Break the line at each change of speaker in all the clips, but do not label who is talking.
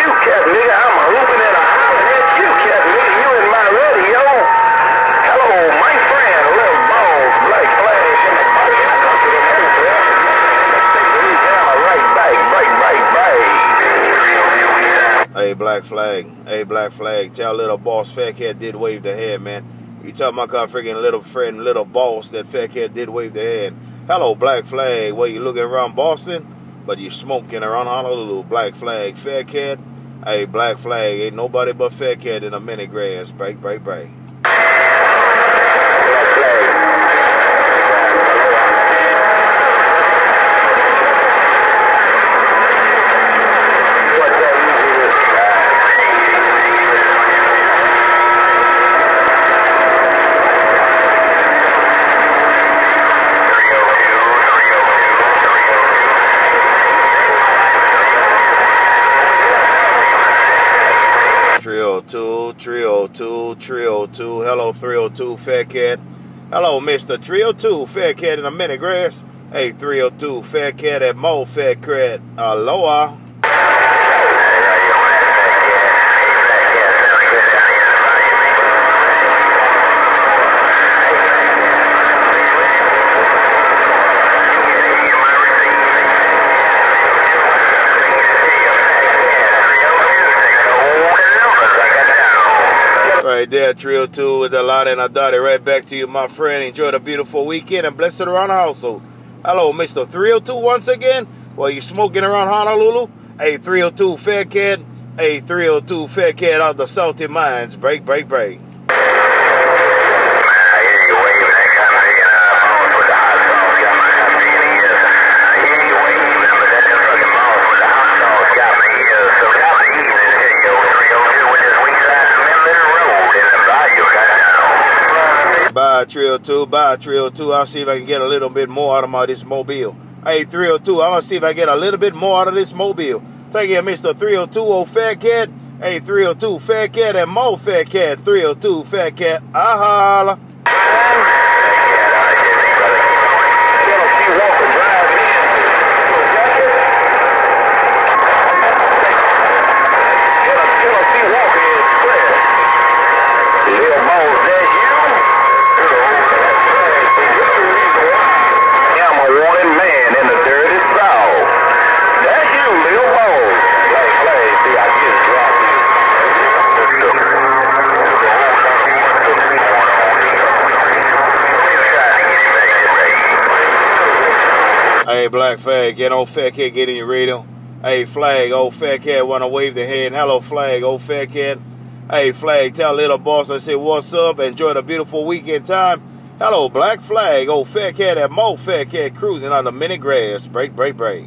you, cat nigga. I'm a hooping and a hollering at you, cat nigga. You in my radio. Hello, my friend, little balls, black flash in the pocket. Right back, right, right, right.
Hey, Black Flag. Hey, Black Flag. Tell little boss fat cat did wave the hand, man. You talking about freaking little friend, little boss that fat cat did wave the hand. Hello, Black Flag. Where you looking around Boston? But you smoking around Honolulu. Black Flag, fat cat. Hey, Black Flag. Ain't nobody but Fat Cat in a mini grass. Break, break, break. Trio 2, Trio 2, Hello, Trio 2, Fat Cat. Hello, Mr. Trio 2, Fat Cat in a minute grass. Hey, 302, Fat Cat at Mo, Fat Cat. Aloha. There, Trio 2 with the lot and I dotted right back to you, my friend. Enjoy the beautiful weekend and bless it around the household. Hello, Mr. 302 once again. While you smoking around Honolulu? Hey, 302 Fat Cat. Hey, 302 Fat Cat out the salty mines. Break, break, break. Bye, Trio 2. Bye, Trio 2. I'll see if I can get a little bit more out of my this mobile. Hey, 302, I'm going to see if I get a little bit more out of this mobile. Take it, Mr. 302, old fat cat. Hey, 302, fat cat and more fat cat. 302, fat cat. I holla. Hey, Black Flag, get old fat cat get in your radio. Hey, Flag, old fat cat wanna wave the hand. Hello, Flag, old fat cat. Hey, Flag, tell little boss I said what's up. Enjoy the beautiful weekend time. Hello, Black Flag, old fat cat at Mo Fat Cat cruising on the mini grass. Break, break, break.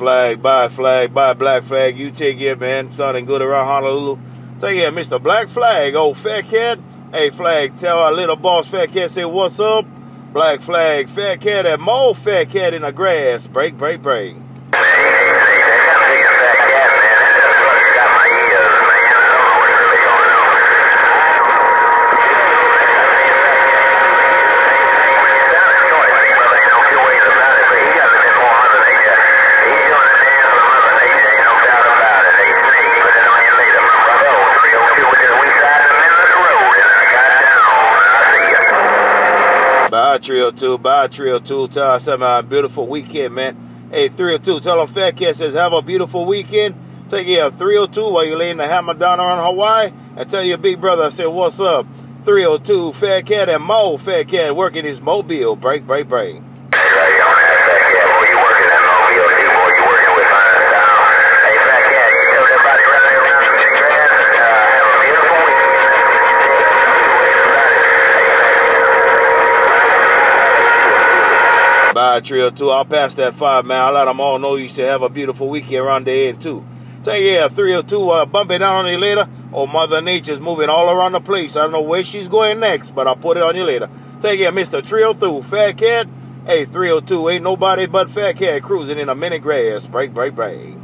Flag, bye, flag, bye, black flag. You take care, man. Sounding good around Honolulu. Take care, Mr. Black Flag, old fat cat. Hey, flag, tell our little boss fat cat, say what's up. Black flag, fat cat at Mo fat cat in the grass. Break, break, break. Bye, Trio 2. Bye, Trio 2. Tell us about a beautiful weekend, man. Hey, 302, tell them Fat Cat says, have a beautiful weekend. Take care of 302 while you're laying the hammer down around Hawaii. And tell your big brother, I said, what's up? 302, Fat Cat and Mo, Fat Cat working his mobile. Break, break, break. Bye, Trio 2. I'll pass that five, man. I'll let them all know you should have a beautiful weekend around the end, too. Take care, 302. Uh, bump it down on you later. Oh, Mother Nature's moving all around the place. I don't know where she's going next, but I'll put it on you later. Take care, Mr. Trio 2. Fat Cat. Hey, 302. Ain't nobody but Fat Cat cruising in a mini grass. Break, break, break.